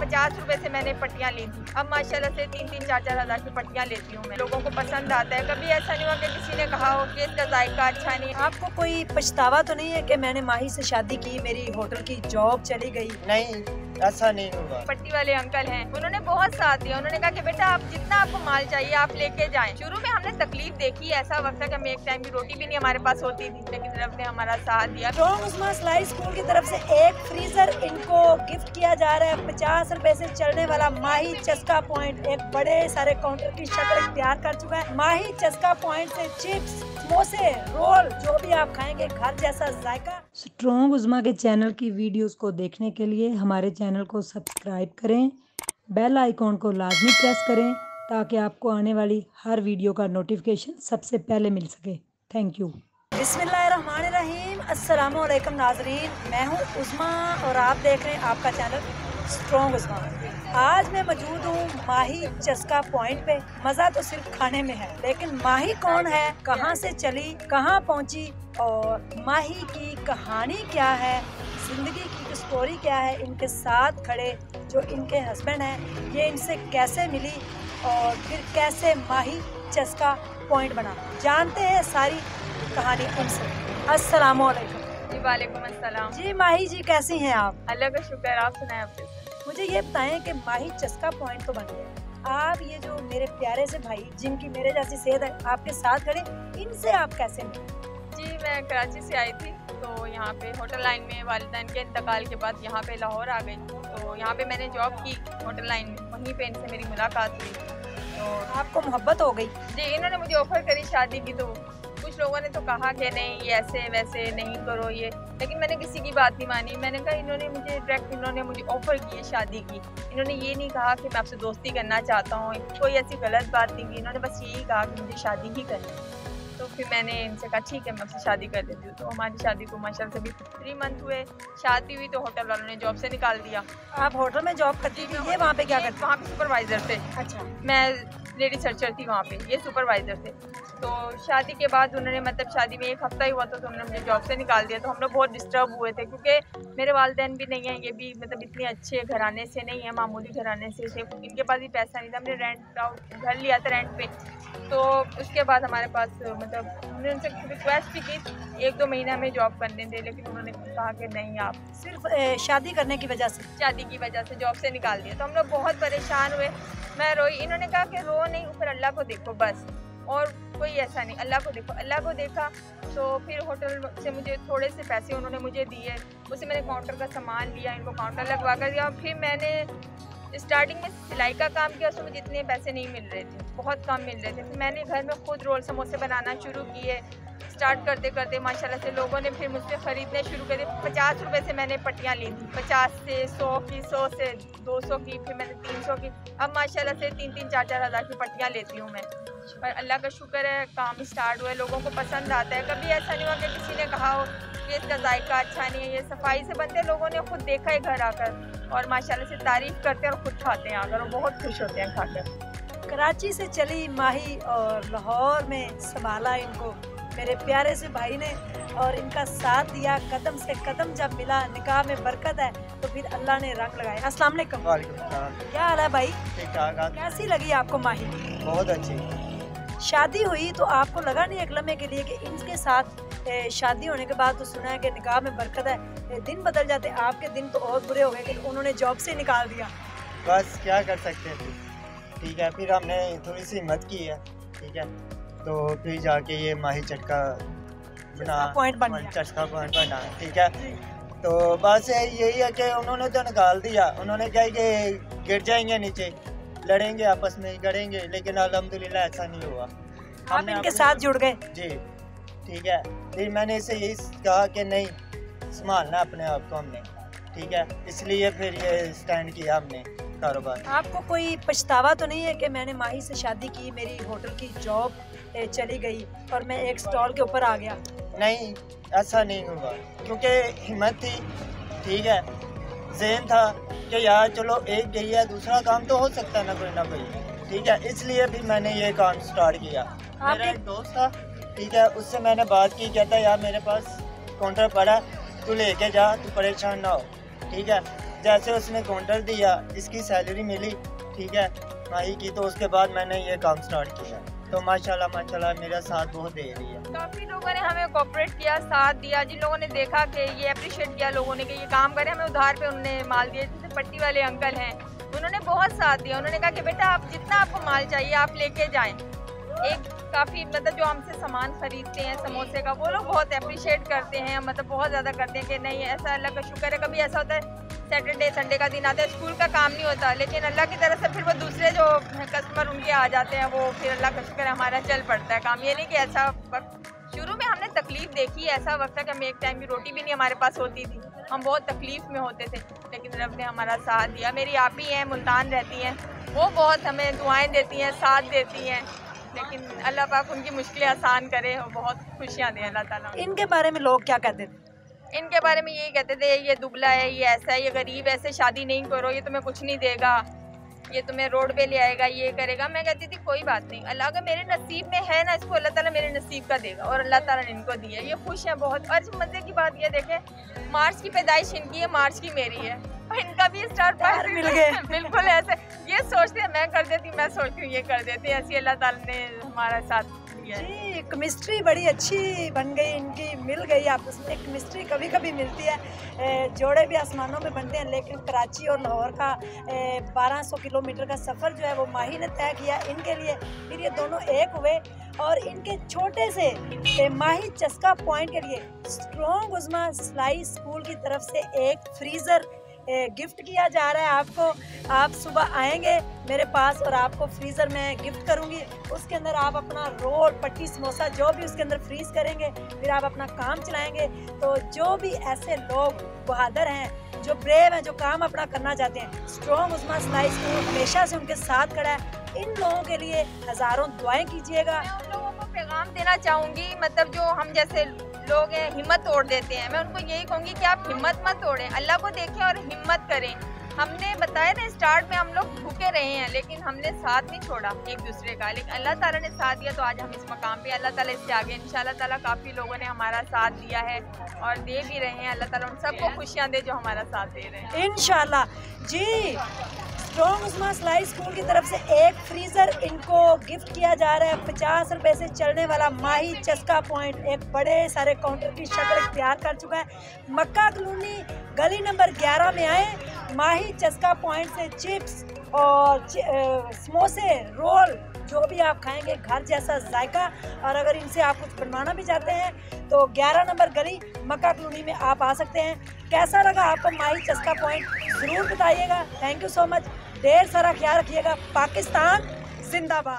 पचास रुपए से मैंने पट्टियाँ ली थी। अब माशाल्लाह से तीन तीन चार चार हज़ार की पट्टियाँ लेती हूँ मैं। लोगों को पसंद आता है। कभी ऐसा नहीं हुआ कि किसी ने कहा हो कि इसका जायका अच्छा नहीं है। आपको कोई पछतावा तो नहीं है कि मैंने माही से शादी की मेरी होटल की जॉब चली गई? नहीं। ऐसा नहीं हुआ पट्टी वाले अंकल हैं। उन्होंने बहुत साथ दिया। उन्होंने कहा कि बेटा आप जितना आपको माल चाहिए आप लेके जाएँ। शुरू में हमने तकलीफ़ देखी ऐसा वक्त है कि हमें एक टाइम की रोटी भी नहीं हमारे पास होती थी। लेकिन रब ने हमारा साथ दिया। स्ट्रॉन्ग उस्मा सिलाई स्कूल की तरफ़ से एक फ्रीजर इनको गिफ्ट किया जा रहा है। पचास रुपए से चलने वाला माही चस्का पॉइंट एक बड़े सारे काउंटर की शक्ल तैयार कर चुका है। माही चस्का पॉइंट से चिप्स समोसे रोल जो भी आप खाएँगे घर जैसा जायका। स्ट्रॉन्ग उस्मा के चैनल की वीडियोस को देखने के लिए हमारे चैनल को सब्सक्राइब करें बेल आइकॉन को लाजमी प्रेस करें ताकि आपको आने वाली हर वीडियो का नोटिफिकेशन सबसे पहले मिल सके। थैंक यू बिस्मिल्लाहिर्रहमानिर्रहीम। अस्सलाम नाजरीन। मैं हूँ उस्मा और आप देख रहे हैं आपका चैनल स्ट्रॉन्ग उस्मा आज मैं मौजूद हूँ माही चस्का पॉइंट पे। मज़ा तो सिर्फ़ खाने में है लेकिन माही कौन है कहाँ से चली कहाँ पहुँची और माही की कहानी क्या है ज़िंदगी की स्टोरी क्या है इनके साथ खड़े जो इनके हस्बैंड हैं ये इनसे कैसे मिली और फिर कैसे माही चस्का पॉइंट बना। जानते हैं सारी कहानी उनसे। अस्सलाम वालेकुम जी वालेकुम जी माही जी कैसी हैं आप? अल्लाह का शुक्र आप सुनाए अपने मुझे ये बताएँ कि माही चस्का पॉइंट तो बन गया। आप ये जो मेरे प्यारे से भाई जिनकी मेरे जैसी सेहत है आपके साथ खड़े इनसे आप कैसे मिले? जी मैं कराची से आई थी तो यहाँ पे होटल लाइन में वालदेन के इंतकाल के बाद यहाँ पे लाहौर आ गई तो यहाँ पे मैंने जॉब की होटल लाइन में वहीं पे इनसे मेरी मुलाकात हुई। तो आपको मोहब्बत हो गई? जी इन्होंने मुझे ऑफ़र करी शादी की तो कुछ लोगों ने तो कहा कि नहीं ये ऐसे वैसे नहीं करो ये लेकिन मैंने किसी की बात नहीं मानी। मैंने कहा इन्होंने मुझे डायरेक्ट इन्होंने मुझे ऑफ़र की है शादी की। इन्होंने ये नहीं कहा कि मैं आपसे दोस्ती करना चाहता हूँ। कोई ऐसी गलत बात नहीं की। इन्होंने बस यही कहा कि मुझे शादी ही करनी है। तो फिर मैंने इनसे कहा ठीक है मैं आपसे शादी कर देती हूँ। तो हमारी शादी को माशाल्लाह से भी थ्री मंथ हुए। शादी हुई तो होटल वालों ने जॉब से निकाल दिया। आप होटल में जॉब करती थी? वहाँ पे क्या करती वहाँ पे सुपरवाइजर थे। अच्छा। मैं लेडी सर्चर थी वहाँ पे ये सुपरवाइजर थे। तो शादी के बाद उन्होंने मतलब शादी में एक हफ़्ता ही हुआ था तो उन्होंने मुझे जॉब से निकाल दिया। तो हम लोग बहुत डिस्टर्ब हुए थे क्योंकि मेरे वालदेन भी नहीं हैं ये भी मतलब इतने अच्छे घराने से नहीं है मामूली घराने से थे। इनके पास भी पैसा नहीं था हमने रेंट आउट घर लिया था रेंट पे। तो उसके बाद हमारे पास मतलब हमने उनसे रिक्वेस्ट भी की एक दो महीना हमें जॉब करने दे लेकिन उन्होंने कहा कि नहीं आप सिर्फ़ शादी करने की वजह से? शादी की वजह से जॉब से निकाल दिया। तो हम लोग बहुत परेशान हुए। मैं रोई। इन्होंने कहा कि रो नहीं, ऊपर अल्लाह को देखो बस। और कोई ऐसा नहीं, अल्लाह को देखो। अल्लाह को देखा तो फिर होटल से मुझे थोड़े से पैसे उन्होंने मुझे दिए। उसे मैंने काउंटर का सामान लिया, इनको काउंटर लगवा कर दिया। फिर मैंने स्टार्टिंग में सिलाई का काम किया, उसमें मुझे इतने पैसे नहीं मिल रहे थे। बहुत कम मिल रहे थे। फिर मैंने घर में खुद रोल समोसे बनाना शुरू किए। स्टार्ट करते करते, माशाल्लाह से लोगों ने फिर मुझसे ख़रीदने शुरू कर दिए। पचास रुपये से मैंने पट्टियाँ ली थी। पचास से सौ की, सौ से दो सौ की, फिर मैंने तीन सौ की। अब माशाल्लाह से तीन तीन, चार चार हज़ार की पट्टियाँ लेती हूँ मैं। पर अल्लाह का शुक्र है, काम स्टार्ट हुआ है। लोगों को पसंद आता है। कभी ऐसा नहीं हुआ कि किसी ने कहा हो कि इसका जायका अच्छा नहीं है। ये सफ़ाई से बनते लोगों ने खुद देखा है घर आकर। और माशाल्लाह से तारीफ़ करते हैं और खुद खाते हैं आकर। और बहुत खुश होते हैं खाकर। कराची से चली माही और लाहौर में संभाला इनको। मेरे प्यारे से भाई ने और इनका साथ दिया कदम से कदम जब मिला निकाह में बरकत है तो फिर अल्लाह ने रंग लगाया। अस्सलाम वालेकुम। क्या हाल है भाई? कैसी लगी आपको माही? बहुत अच्छी। शादी हुई तो आपको लगा नहीं एक लम्हे के लिए कि इनके साथ शादी होने के बाद तो सुना है कि निकाह में बरकत है। दिन बदल जाते आपके दिन तो और बुरे हो गए कि उन्होंने जॉब से निकाल दिया। बस क्या कर सकते थे ठीक है फिर हमने थोड़ी सी हिम्मत की है। ठीक है। तो फिर जाके ये माही चटका बना पॉइंट बन चटका पॉइंट बना ठीक है? तो बस यही है कि उन्होंने तो निकाल दिया। उन्होंने कहा कि गिर जाएँगे नीचे लड़ेंगे आपस में करेंगे लेकिन अल्हम्दुलिल्लाह ऐसा नहीं हुआ। आप इनके साथ जुड़ गए। जी ठीक है? फिर मैंने इसे यही कहा कि नहीं संभालना अपने आप को हमने ठीक है? इसलिए फिर ये स्टैंड किया हमने। कारोबार। आपको कोई पछतावा तो नहीं है कि मैंने माही से शादी की मेरी होटल की जॉब चली गई और मैं एक स्टॉल के ऊपर आ गया? नहीं ऐसा नहीं हुआ। क्योंकि हिम्मत थी ठीक है। जहन था कि यार चलो एक गई है दूसरा काम तो हो सकता है ना कोई ना कोई। ठीक है इसलिए भी मैंने ये काम स्टार्ट किया। मेरा एक दोस्त था ठीक है उससे मैंने बात की कहता यार मेरे पास काउंटर पड़ा तू लेके जा तू परेशान ना हो। ठीक है जैसे उसने काउंटर दिया, इसकी सैलरी मिली, ठीक है? माही की तो उसके बाद मैंने ये काम स्टार्ट किया। तो माशाल्लाह माशाल्लाह, मेरा साथ बहुत दे रही है। काफ़ी लोगों ने हमें कोऑपरेट किया, साथ दिया, जिन लोगों ने देखा कि ये अप्रिशिएट किया लोगों ने कि ये काम करे, हमें उधार पे उन्होंने माल दिया। जैसे पट्टी वाले अंकल हैं, उन्होंने बहुत साथ दिया। उन्होंने कहा कि बेटा, आप जितना आपको माल चाहिए, आप लेके जाएँ। एक काफ़ी मतलब जो हमसे सामान खरीदते हैं, समोसे का, वो लोग बहुत अप्रिशिएट करते हैं मतलब बहुत ज़्यादा करते हैं कि नहीं, ऐसा अल्लाह का शुक्र है, कभी ऐसा होता है सैटरडे संडे का दिन आता है स्कूल का काम नहीं होता, लेकिन अल्लाह की तरफ़ से फिर वो दूसरे जो कस्टमर उनके आ जाते हैं, वो फिर अल्लाह का शुक्र है, हमारा चल पड़ता है काम। ये नहीं कि ऐसा वक्त, शुरू में हमने तकलीफ़ देखी, ऐसा वक्त था कि हमें एक टाइम की रोटी भी नहीं हमारे पास होती थी। हम बहुत तकलीफ़ में होते थे, लेकिन रब ने हमारा साथ दिया। मेरी आप ही हैं, मुल्तान रहती हैं, वो बहुत हमें दुआएँ देती हैं, साथ देती हैं। लेकिन अल्लाह पाक उनकी मुश्किलें आसान करे और बहुत खुशियाँ दें अल्लाह ताला इनके बारे में लोग क्या कहते थे? इनके बारे में यही कहते थे ये दुबला है ये ऐसा है ये गरीब ऐसे शादी नहीं करो ये तुम्हें कुछ नहीं देगा ये तुम्हें रोड पे ले आएगा ये करेगा। मैं कहती थी कोई बात नहीं अल्लाह अगर मेरे नसीब में है ना इसको अल्लाह ताला मेरे नसीब का देगा और अल्लाह ताला ने इनको दिया ये खुश है बहुत। और मज़े की बात ये देखें मार्च की पैदाइश इनकी है मार्च की मेरी है। इनका भी स्टार प्यार मिल गए। बिल्कुल ऐसे। ये सोचते हैं मैं कर देती मैं सोचती हूँ ये कर देते ऐसी अल्लाह ताला ने हमारा साथ जी केमिस्ट्री बड़ी अच्छी बन गई इनकी मिल गई। आपस में केमिस्ट्री कभी कभी मिलती है। जोड़े भी आसमानों में बनते हैं लेकिन कराची और लाहौर का 1200 किलोमीटर का सफ़र जो है वो माही ने तय किया इनके लिए। फिर ये दोनों एक हुए और इनके छोटे से माही चस्का पॉइंट के लिए स्ट्रॉन्ग उजमा सिलाई स्कूल की तरफ़ से एक फ्रीज़र गिफ्ट किया जा रहा है आपको। आप सुबह आएँगे मेरे पास और आपको फ्रीज़र में गिफ्ट करूँगी। उसके अंदर आप अपना रोल, पट्टी, समोसा जो भी उसके अंदर फ्रीज करेंगे, फिर आप अपना काम चलाएँगे। तो जो भी ऐसे लोग, बहादुर हैं, जो ब्रेव हैं, जो काम अपना करना चाहते हैं स्ट्रॉन्ग उस्मा स्लाइस को हमेशा से उनके साथ खड़ा है। इन लोगों के लिए हज़ारों दुआएँ कीजिएगा। मैं उन लोगों को पैगाम देना चाहूँगी मतलब जो हम जैसे लोग हैं, हिम्मत तोड़ देते हैं। मैं उनको यही कहूँगी कि आप हिम्मत मत तोड़ें, अल्लाह को देखें और हिम्मत करें। हमने बताया ना स्टार्ट में हम लोग भूखे रहे हैं, लेकिन हमने साथ नहीं छोड़ा एक दूसरे का। लेकिन अल्लाह ताला ने साथ दिया तो आज हम इस मकाम पे अल्लाह ताला इससे आगे इन ताला काफ़ी लोगों ने हमारा साथ दिया है और दे भी रहे हैं। अल्लाह ताला उन सबको खुशियाँ दे जो हमारा साथ दे रहे हैं। इन जी स्ट्रॉन्ग उस्मा सिलाई स्कूल की तरफ़ से एक फ्रीज़र इनको गिफ्ट किया जा रहा है। पचास रुपए से चलने वाला माही चस्का पॉइंट एक बड़े सारे काउंटर की शक्ल तैयार कर चुका है। मक्का कलोनी गली नंबर 11 में आए। माही चस्का पॉइंट से चिप्स और समोसे, रोल जो भी आप खाएँगे घर जैसा जायका, और अगर इनसे आप कुछ बनवाना भी चाहते हैं तो 11 नंबर गली मक्का कलोनी में आप आ सकते हैं। कैसा लगा आपको माई चस्का पॉइंट? ज़रूर बताइएगा। थैंक यू सो मच ढेर सारा ख्याल रखिएगा। पाकिस्तान जिंदाबाद।